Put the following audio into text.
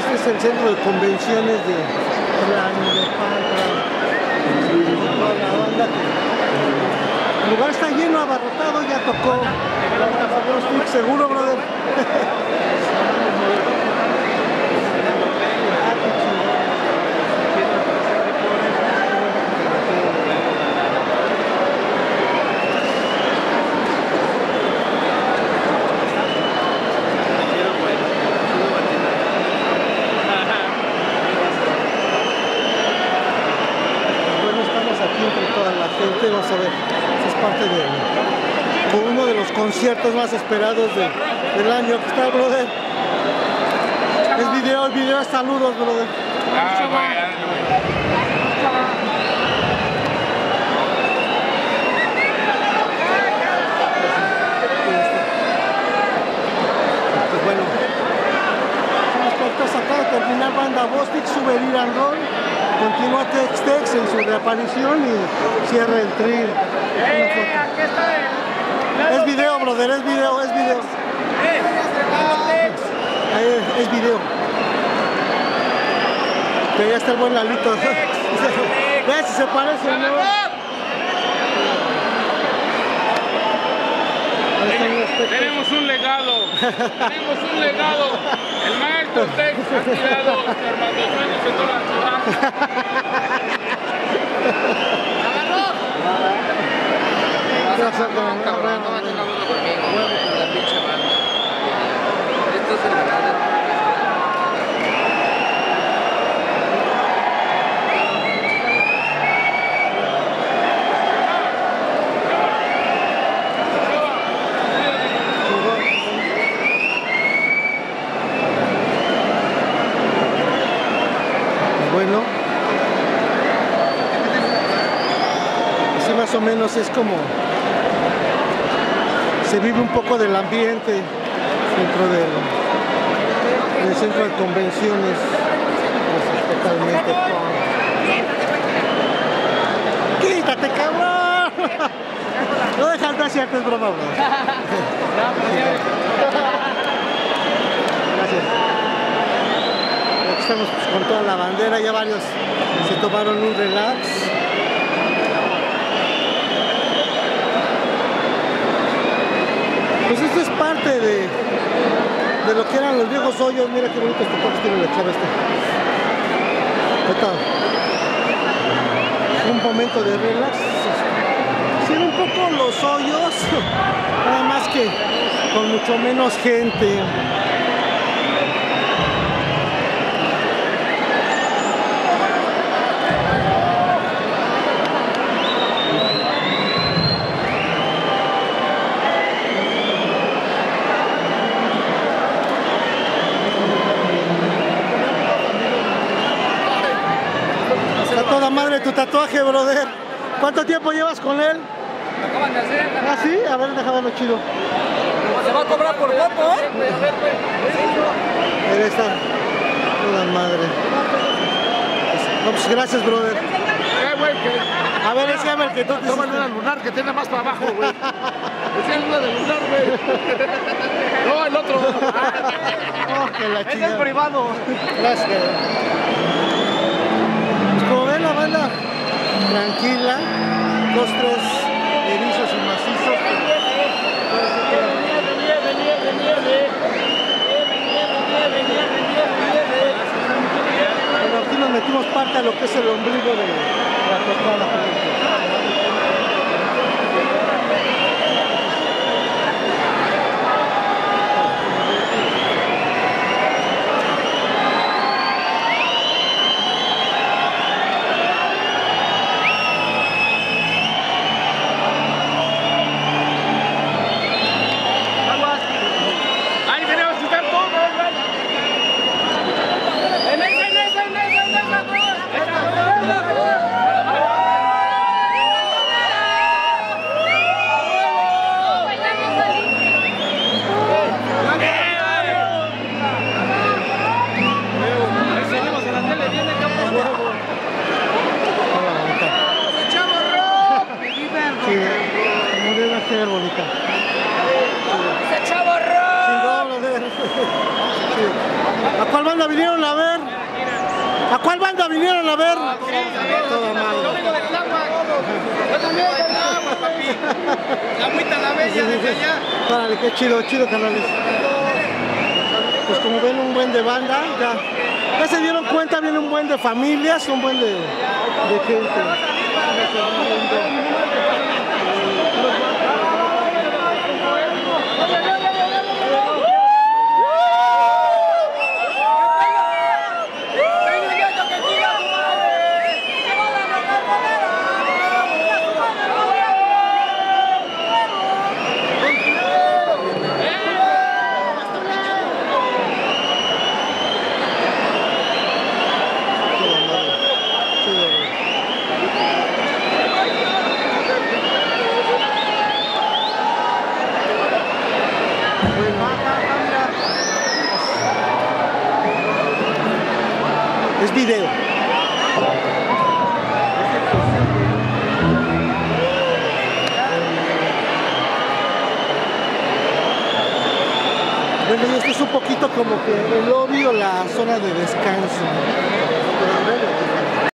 este es el centro de convenciones de Tlalnepantla. Toda la banda que- El lugar está lleno, abarrotado, ya tocó. Seguro, brother. Ah, qué chido. Bueno, estamos aquí entre toda la gente, vamos a ver, esta es parte de uno de los conciertos más esperados de- del año. Aquí está, brother. Es video, el video es saludos, brother. Ah, bueno. Pues bueno, son los cortos acaba de terminar banda Bostic, sube el and Roll, continúa Tex Tex en su reaparición y cierra el foto. Es video, brother, es video, es video. Ahí es, video. Pero ya está el buen Lalito. Ve si se parece, ¿no? Ahí están los Tex Tex. Tenemos un legado. Tenemos un legado. El maestro Tex ha tirado Armando Sueños en toda la ciudad. No vayan a hablar conmigo, güey, la pinche banda. Esto es el verdadero. Bueno, así más o menos es como se vive un poco del ambiente dentro del, del centro de convenciones. Pues, es totalmente. ¡Quítate, cabrón! No dejas de es broma, bro. Gracias. Aquí estamos pues, con toda la bandera, ya varios se tomaron un relax. Pues esto es parte de, de lo que eran los viejos hoyos. Mira qué bonitos tatuajes tiene la chava esta. Un momento de relax. Sí, un poco los hoyos, nada más que con mucho menos gente. A toda madre tu tatuaje, brother. ¿Cuánto tiempo llevas con él? Lo acaban de hacer. ¿Ah, sí? A ver, déjame verlo chido. Se va a cobrar por poco, ¿eh? Ahí está. Toda madre. No, pues gracias, brother. Eh, A ver, enséñame el que tú te una lunar que tiene más para abajo, güey. Esa es una de lunar, güey. No, el otro. Oh, que la Ese es privado. Gracias. Pues como ven la tranquila, dos, tres erizos y macizos. Pero aquí nos metimos parte a lo que es el ombligo de la tocada. Cuál banda vinieron a ver? ¿A cuál banda vinieron a ver? Toda madre. La agüita la bella desde allá. Órale, qué chido, chido, canales. Pues como ven, un buen de banda, ya, ya se dieron cuenta, viene un buen de familias, un buen de gente. Es video. Bueno, y este es un poquito como que el lobby o la zona de descanso.